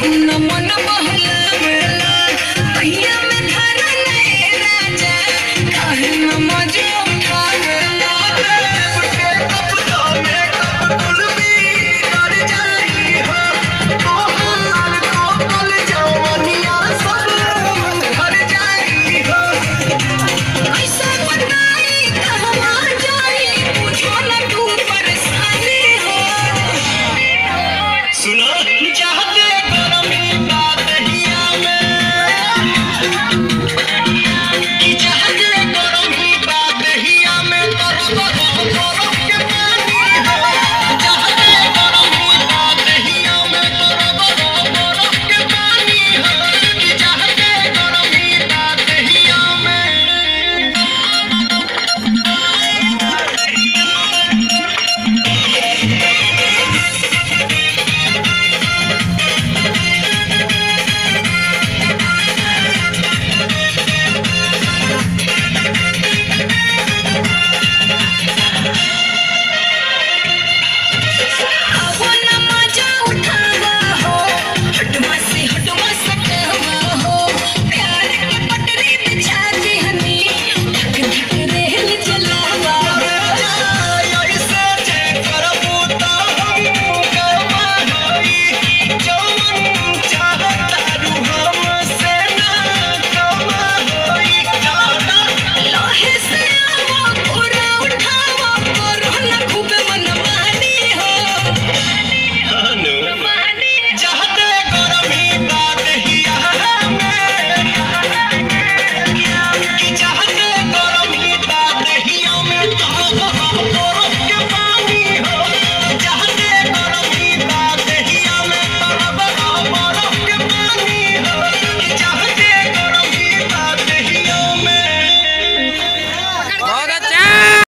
Namona